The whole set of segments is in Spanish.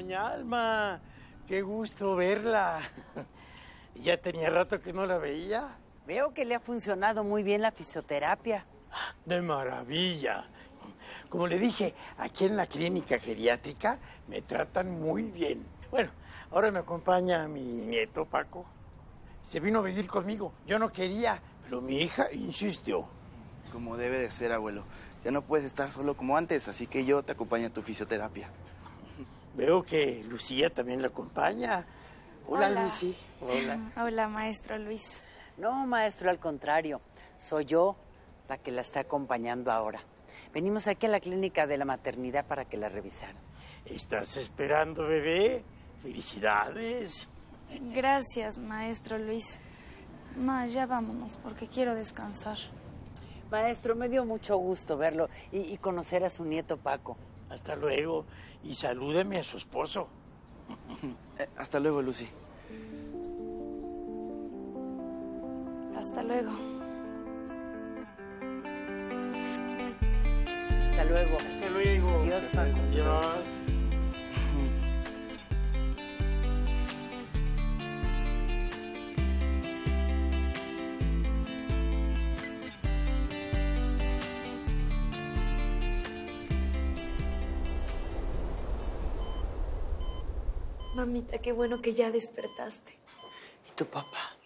doña Alma. Qué gusto verla. Ya tenía rato que no la veía. Veo que le ha funcionado muy bien la fisioterapia. De maravilla. Como le dije, aquí en la clínica geriátrica me tratan muy bien. Bueno, ahora me acompaña mi nieto Paco. Se vino a vivir conmigo. Yo no quería, pero mi hija insistió. Como debe de ser, abuelo. Ya no puedes estar solo como antes, así que yo te acompaño a tu fisioterapia. Veo que Lucía también la acompaña. Hola, Hola. Lucy. Hola. Hola, maestro Luis. No, maestro, al contrario. Soy yo la que la está acompañando ahora. Venimos aquí a la clínica de la maternidad para que la revisaran. ¿Estás esperando, bebé? Felicidades. Gracias, maestro Luis. Ma, ya vámonos porque quiero descansar. Maestro, me dio mucho gusto verlo y, y conocer a su nieto Paco. Hasta luego. Y salúdeme a su esposo. Eh, hasta luego, Lucy. Hasta luego. Hasta luego. Hasta luego. Luego. Paco. Adiós. Mamita, qué bueno que ya despertaste. ¿Y tu papá?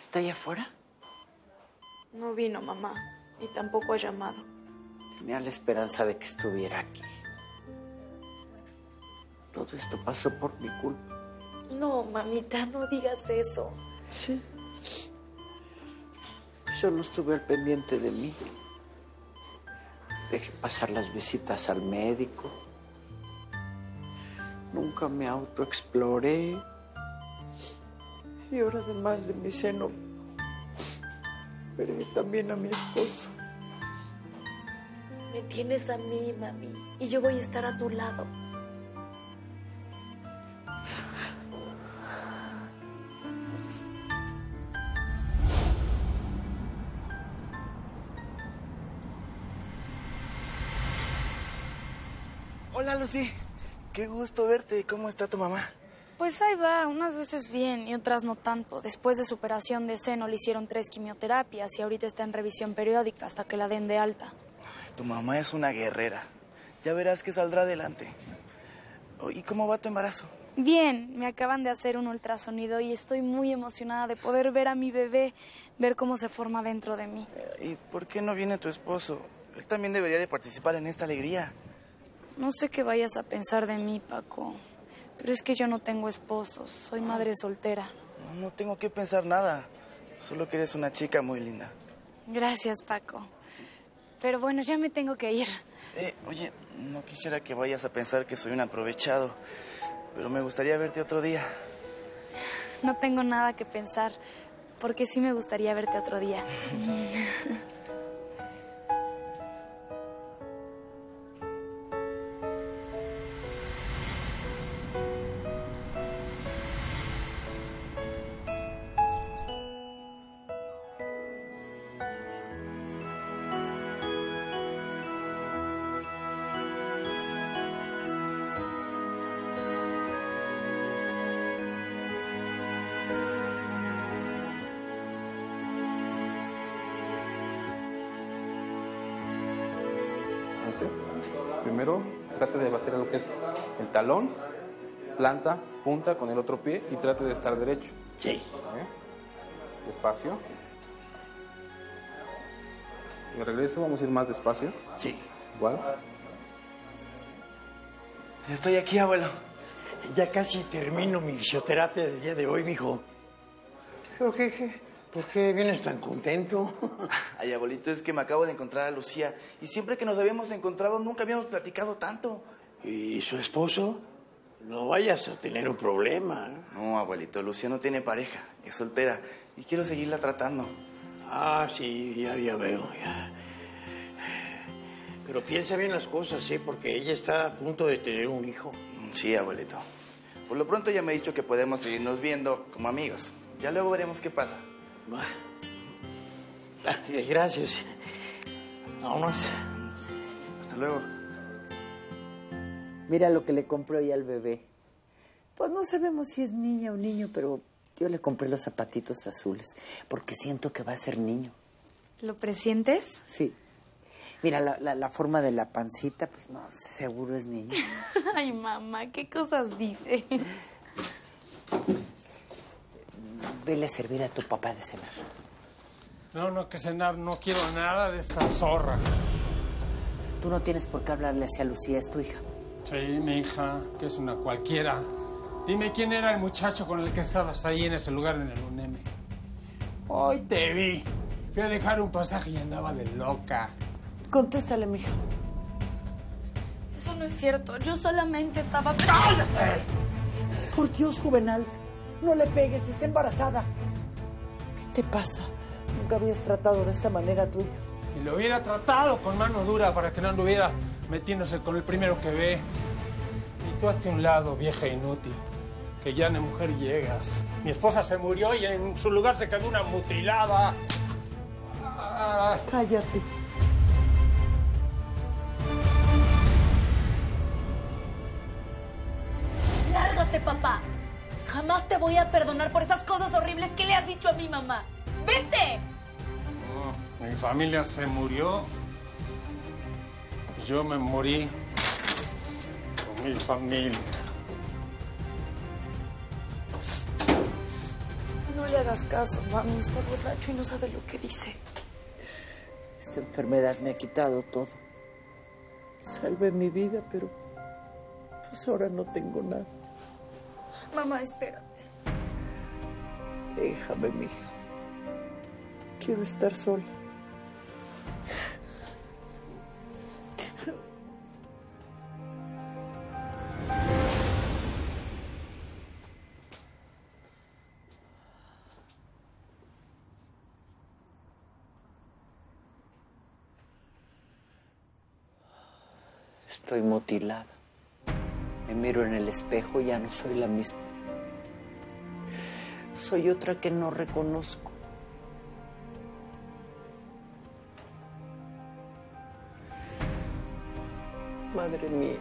¿Está allá afuera? No vino mamá y tampoco ha llamado. Tenía la esperanza de que estuviera aquí. Todo esto pasó por mi culpa. No, mamita, no digas eso. Sí. Yo no estuve al pendiente de mí. Dejé pasar las visitas al médico. Nunca me autoexploré. Y ahora además de mi seno, veré también a mi esposo. Me tienes a mí, mami, y yo voy a estar a tu lado. Hola, Lucy. Qué gusto verte. ¿Cómo está tu mamá? Pues ahí va, unas veces bien y otras no tanto. Después de su operación de seno le hicieron tres quimioterapias y ahorita está en revisión periódica hasta que la den de alta. Tu mamá es una guerrera. Ya verás que saldrá adelante. Oh, ¿Y cómo va tu embarazo? Bien, me acaban de hacer un ultrasonido y estoy muy emocionada de poder ver a mi bebé, ver cómo se forma dentro de mí. ¿Y por qué no viene tu esposo? Él también debería de participar en esta alegría. No sé qué vayas a pensar de mí, Paco, pero es que yo no tengo esposos, soy madre soltera. No, no tengo que pensar nada. Solo que eres una chica muy linda. Gracias, Paco. Pero bueno, ya me tengo que ir. Eh, oye, no quisiera que vayas a pensar que soy un aprovechado, pero me gustaría verte otro día. No tengo nada que pensar, porque sí me gustaría verte otro día. trate de hacer lo que es el talón, planta, punta con el otro pie y trate de estar derecho. Sí. ¿ok? Despacio. Y regreso, vamos a ir más despacio. Sí. Igual. Estoy aquí, abuelo. Ya casi termino mi fisioterapia del día de hoy, mijo. ¿Pero qué? ¿Por qué vienes tan contento? Ay, abuelito, es que me acabo de encontrar a Lucía y siempre que nos habíamos encontrado nunca habíamos platicado tanto. ¿Y su esposo? No vayas a tener un problema. No, abuelito, Lucía no tiene pareja, es soltera y quiero seguirla tratando. Ah, sí, ya, ya veo, ya. Pero piensa bien las cosas, ¿eh? Porque ella está a punto de tener un hijo. Sí, abuelito. Por lo pronto ya me ha dicho que podemos seguirnos viendo como amigos. Ya luego veremos qué pasa. Gracias. Vámonos. Hasta luego. Mira lo que le compré hoy al bebé. Pues no sabemos si es niña o niño, pero yo le compré los zapatitos azules porque siento que va a ser niño. ¿Lo presientes? Sí. Mira, la, la, la forma de la pancita, pues no, seguro es niño. Ay, mamá, ¿qué cosas dices? Vele a servir a tu papá de cenar. No, no, que cenar, no quiero nada de esta zorra. Tú no tienes por qué hablarle así a Lucía, es tu hija. Sí, mi hija, que es una cualquiera. Dime quién era el muchacho con el que estabas ahí en ese lugar en el UNEM. Hoy te vi. Fui a dejar un pasaje y andaba de loca. Contéstale, mija. Eso no es cierto. Yo solamente estaba... Por Dios, Juvenal, no le pegues, está embarazada. ¿Qué te pasa? Nunca habías tratado de esta manera a tu hija. Y lo hubiera tratado con mano dura para que no anduviera metiéndose con el primero que ve. Y tú hacia un lado, vieja inútil, que ya de mujer llegas. Mi esposa se murió y en su lugar se quedó una mutilada. Ah, Cállate. Lárgate, papá. Jamás te voy a perdonar por esas cosas horribles que le has dicho a mi mamá. ¡Vete! oh, mi familia se murió. Yo me morí con mi familia. No le hagas caso, mami. Está borracho y no sabe lo que dice. Esta enfermedad me ha quitado todo. Salve mi vida, pero pues ahora no tengo nada. Mamá, espérate. Déjame, mija. Quiero estar sola. Estoy mutilada. Miro en el espejo ya no soy la misma. Soy otra que no reconozco. Madre mía,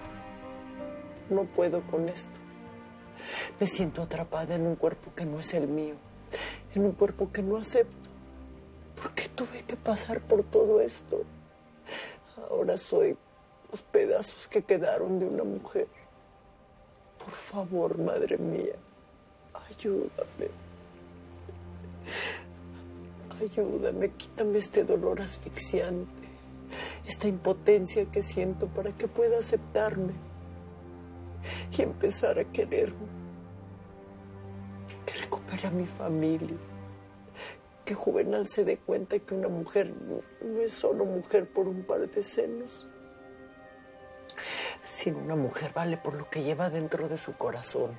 no puedo con esto. Me siento atrapada en un cuerpo que no es el mío, en un cuerpo que no acepto. ¿Por qué tuve que pasar por todo esto? Ahora soy los pedazos que quedaron de una mujer. Favor, madre mía, ayúdame. Ayúdame, quítame este dolor asfixiante, esta impotencia que siento para que pueda aceptarme y empezar a quererme. Que recupere a mi familia. Que Juvenal se dé cuenta que una mujer no es solo mujer por un par de senos una mujer vale por lo que lleva dentro de su corazón,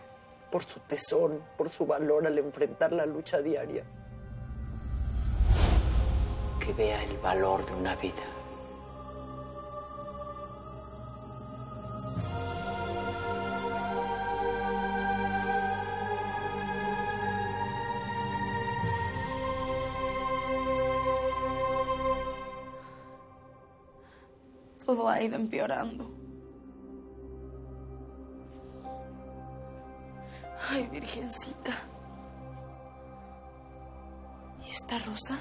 por su tesón, por su valor al enfrentar la lucha diaria. Que vea el valor de una vida. Todo ha ido empeorando. Ay, virgencita. ¿Y esta rosa?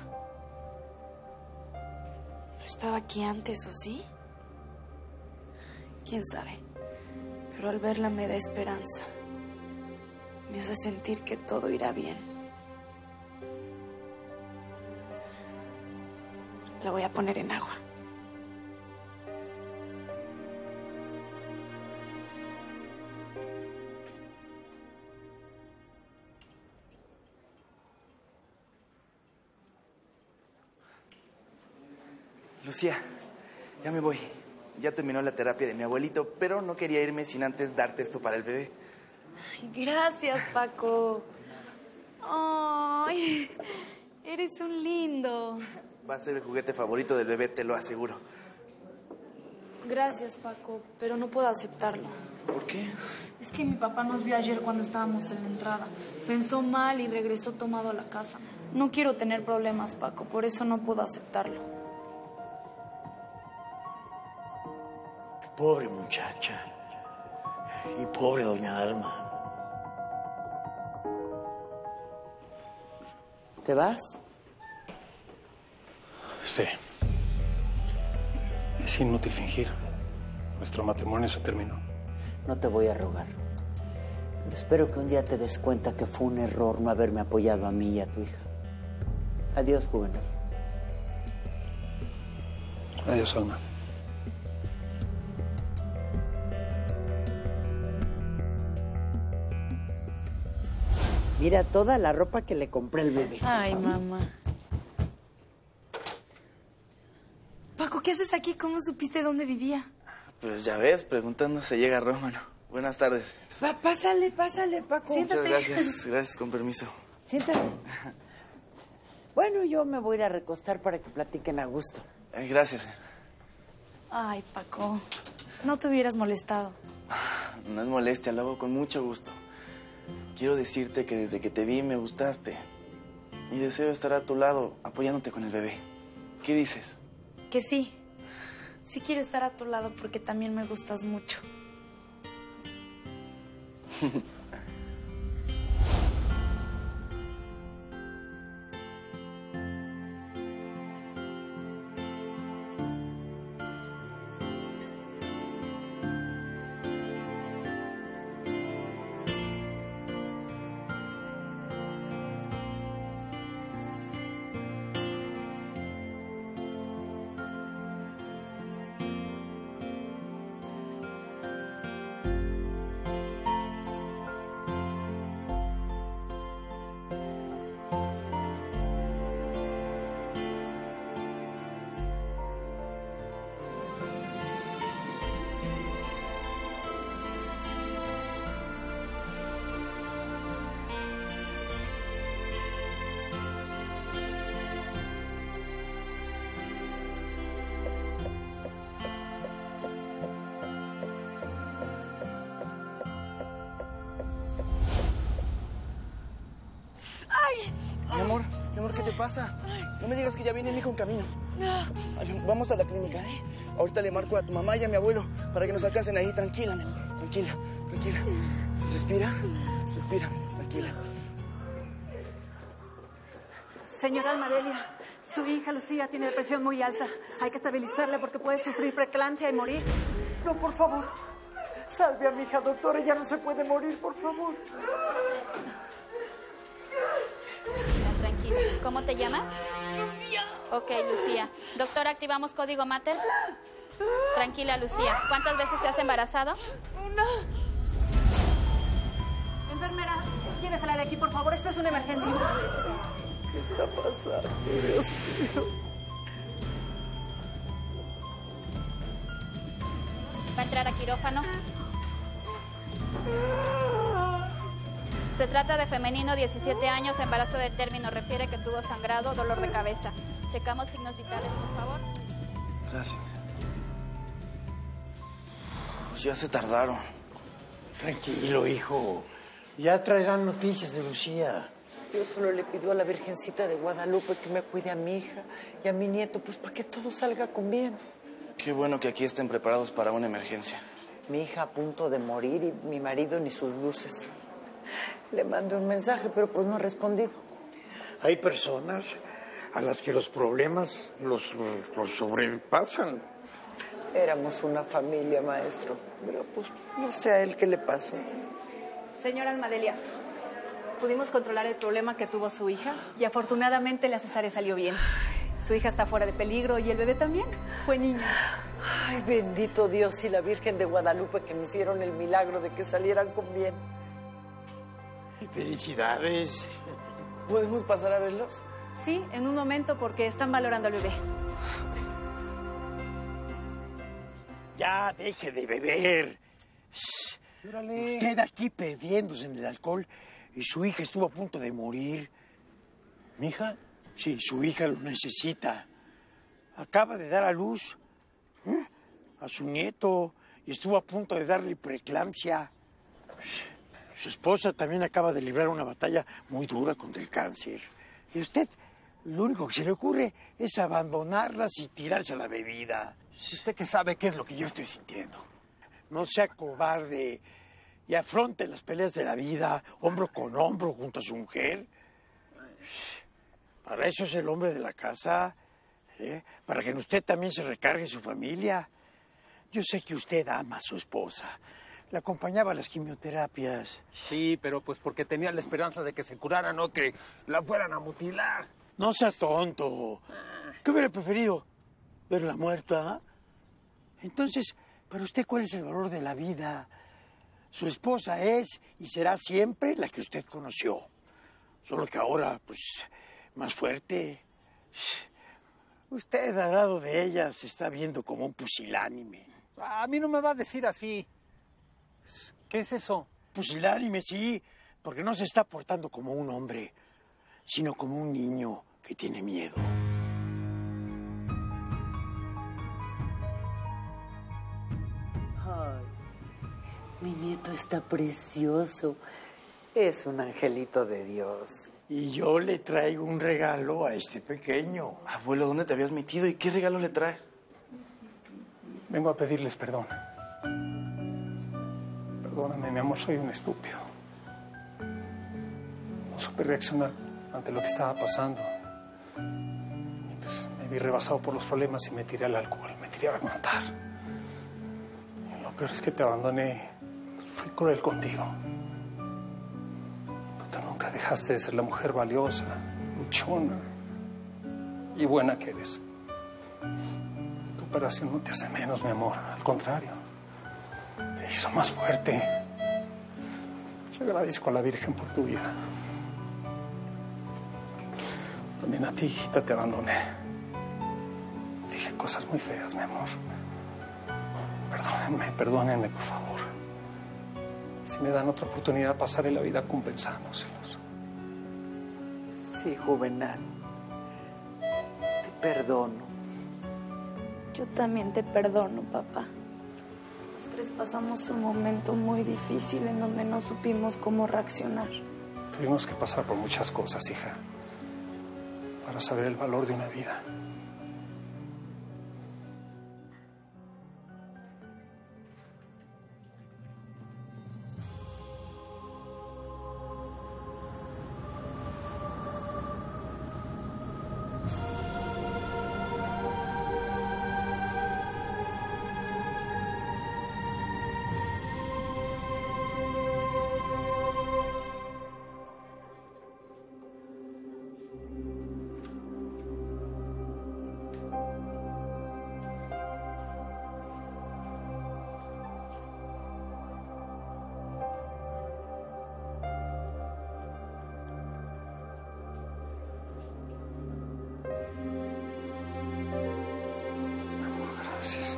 ¿No estaba aquí antes o sí? ¿Quién sabe? Pero al verla me da esperanza. Me hace sentir que todo irá bien. La voy a poner en agua. Lucía, ya me voy. Ya terminó la terapia de mi abuelito, pero no quería irme sin antes darte esto para el bebé. Gracias, Paco. Ay, eres un lindo. Va a ser el juguete favorito del bebé, te lo aseguro. Gracias, Paco, pero no puedo aceptarlo. ¿Por qué? Es que mi papá nos vio ayer cuando estábamos en la entrada. Pensó mal y regresó tomado a la casa. No quiero tener problemas, Paco, por eso no puedo aceptarlo. Pobre muchacha. Y pobre doña Alma. ¿Te vas? Sí. Es inútil fingir. Nuestro matrimonio se terminó. No te voy a rogar. Pero espero que un día te des cuenta que fue un error no haberme apoyado a mí y a tu hija. Adiós, juvenil. Adiós, Alma. Mira toda la ropa que le compré al bebé. Ay, mamá. Paco, ¿qué haces aquí? ¿Cómo supiste dónde vivía? Pues ya ves, preguntando se llega Rómano. Buenas tardes. Pa- pásale, pásale, Paco. Muchas gracias. Gracias, con permiso. Siéntate. Bueno, yo me voy a ir a recostar para que platiquen a gusto. Eh, gracias. Ay, Paco. No te hubieras molestado. No es molestia, lo hago con mucho gusto. Quiero decirte que desde que te vi me gustaste. Y deseo estar a tu lado apoyándote con el bebé. ¿Qué dices? Que sí. Sí quiero estar a tu lado porque también me gustas mucho. Mi amor, mi amor, ¿qué te pasa? No me digas que ya viene mi hijo en camino. Ay, vamos a la clínica, ¿eh? Ahorita le marco a tu mamá y a mi abuelo para que nos alcancen ahí. Tranquila, mi amor. Tranquila, tranquila. Respira, respira, tranquila. Señora Almadelia, su hija Lucía tiene presión muy alta. Hay que estabilizarla porque puede sufrir preeclampsia y morir. No, por favor. Salve a mi hija, doctor. Ella no se puede morir, por favor. ¿Cómo te llamas? Lucía. Ok, Lucía. Doctora, activamos código Mater. Tranquila, Lucía. ¿Cuántas veces te has embarazado? Enfermera, llévesela de aquí, por favor. Esto es una emergencia. ¿Qué está pasando, Dios mío? Va a entrar a quirófano. Se trata de femenino, 17 años, embarazo de término. Refiere que tuvo sangrado, dolor de cabeza. Checamos signos vitales, por favor. Gracias. Pues ya se tardaron. Tranquilo, hijo. Ya traerán noticias de Lucía. Yo solo le pido a la Virgencita de Guadalupe que me cuide a mi hija y a mi nieto, pues para que todo salga con bien. Qué bueno que aquí estén preparados para una emergencia. Mi hija a punto de morir y mi marido ni sus luces. Le mandé un mensaje, pero pues no ha respondido. Hay personas a las que los problemas los, los sobrepasan. Éramos una familia, maestro, pero pues no sé a él qué le pasó. Señora Almadelia, pudimos controlar el problema que tuvo su hija y afortunadamente la cesárea salió bien. Su hija está fuera de peligro y el bebé también. Fue niño. Ay, bendito Dios y la Virgen de Guadalupe que me hicieron el milagro de que salieran con bien. Felicidades. ¿Podemos pasar a verlos? Sí, en un momento porque están valorando al bebé. Ya deje de beber. Shh. Usted aquí perdiéndose en el alcohol y su hija estuvo a punto de morir. ¿Mi hija? Sí, su hija lo necesita. Acaba de dar a luz ¿eh? a su nieto y estuvo a punto de darle preeclampsia. Su esposa también acaba de librar una batalla muy dura contra el cáncer. Y usted, lo único que se le ocurre es abandonarlas y tirarse a la bebida. ¿Usted que sabe qué es lo que yo estoy sintiendo? No sea cobarde. y afronte las peleas de la vida hombro con hombro junto a su mujer. Para eso es el hombre de la casa, ¿eh? para que usted también se recargue su familia. Yo sé que usted ama a su esposa. La acompañaba a las quimioterapias. Sí, pero pues porque tenía la esperanza de que se curara, no que la fueran a mutilar. No sea tonto. ¿Qué hubiera preferido? ¿Verla muerta? Entonces, para usted, ¿cuál es el valor de la vida? Su esposa es y será siempre la que usted conoció. Solo que ahora, pues, más fuerte. Usted, al lado de ella, se está viendo como un pusilánime. A mí no me va a decir así. ¿Qué es eso? Pusilánime, sí, porque no se está portando como un hombre, sino como un niño que tiene miedo. Ay, mi nieto está precioso. Es un angelito de Dios. Y yo le traigo un regalo a este pequeño. Abuelo, ¿dónde te habías metido y qué regalo le traes? Vengo a pedirles perdón. Perdóname, mi amor, soy un estúpido. No supe reaccionar ante lo que estaba pasando. Pues me vi rebasado por los problemas y me tiré al alcohol, me tiré a matar. Y lo peor es que te abandoné. Fui cruel contigo. Pero tú nunca dejaste de ser la mujer valiosa, luchona y buena que eres. Tu operación no te hace menos, mi amor. Al contrario, te hizo más fuerte. Yo agradezco a la Virgen por tu vida. También a ti, hijita, te abandoné. Dije cosas muy feas, mi amor. Perdónenme, perdónenme, por favor. Si me dan otra oportunidad, pasaré la vida compensándoselos. Sí, Juvenal. Te perdono. Yo también te perdono, papá. Tres pasamos un momento muy difícil en donde no supimos cómo reaccionar. Tuvimos que pasar por muchas cosas, hija, para saber el valor de una vida. Gracias.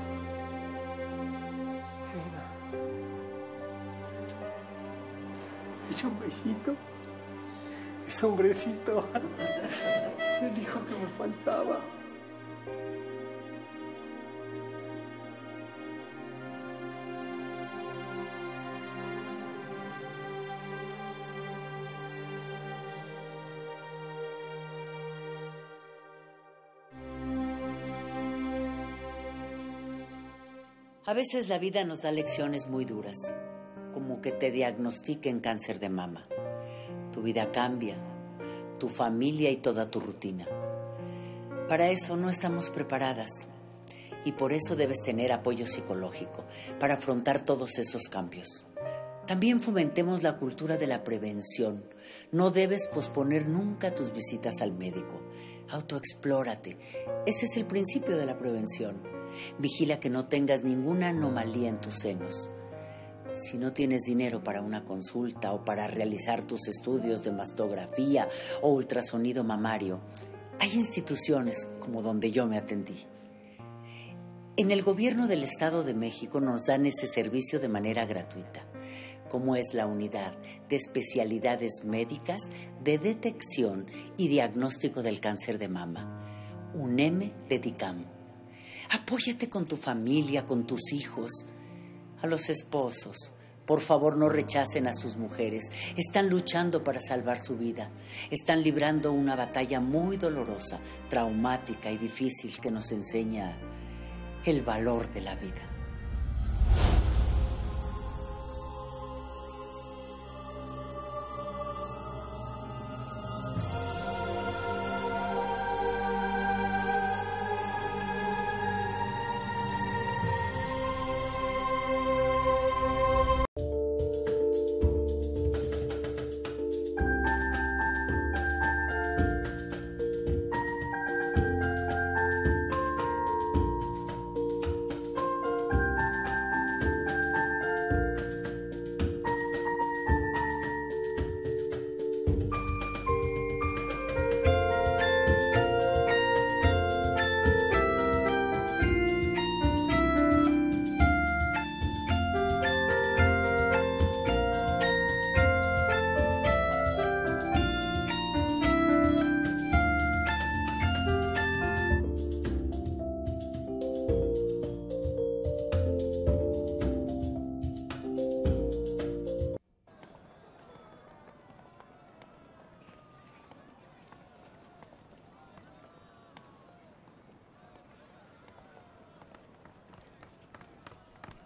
Es un besito. Es hombrecito. Es el que me faltaba. Veces la vida nos da lecciones muy duras, como que te diagnostiquen cáncer de mama. Tu vida cambia, tu familia y toda tu rutina. Para eso no estamos preparadas y por eso debes tener apoyo psicológico para afrontar todos esos cambios. También fomentemos la cultura de la prevención. No debes posponer nunca tus visitas al médico. Autoexplórate. Ese es el principio de la prevención. Vigila que no tengas ninguna anomalía en tus senos. Si no tienes dinero para una consulta o para realizar tus estudios de mastografía o ultrasonido mamario, hay instituciones como donde yo me atendí. En el gobierno del Estado de México nos dan ese servicio de manera gratuita, como es la unidad de especialidades médicas de detección y diagnóstico del cáncer de mama, UNEM Dedicam. Apóyate con tu familia, con tus hijos. A los esposos, por favor no rechacen a sus mujeres. Están luchando para salvar su vida. Están librando una batalla muy dolorosa, traumática y difícil que nos enseña el valor de la vida.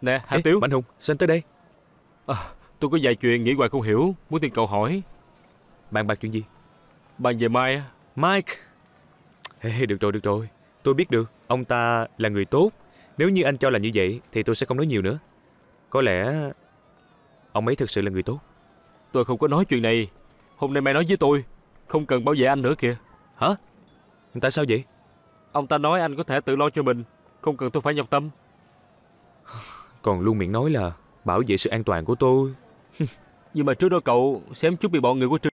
Nè, Hà Ê, Tiếu. Mạnh Hùng, sao anh tới đây? À, tôi có vài chuyện nghĩ hoài không hiểu, muốn tìm cậu hỏi. Bàn bạc chuyện gì? Bàn về Mai á. Mike. Ê, được rồi, được rồi. Tôi biết được, ông ta là người tốt. Nếu như anh cho là như vậy, thì tôi sẽ không nói nhiều nữa. Có lẽ ông ấy thực sự là người tốt. Tôi không có nói chuyện này. Hôm nay Mai nói với tôi, không cần bảo vệ anh nữa kìa. Hả? Tại sao vậy? Ông ta nói anh có thể tự lo cho mình, không cần tôi phải nhọc tâm. Còn luôn miệng nói là bảo vệ sự an toàn của tôi. Nhưng mà trước đó cậu xém chút bị bọn người của Trương